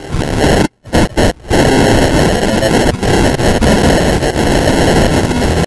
Bye.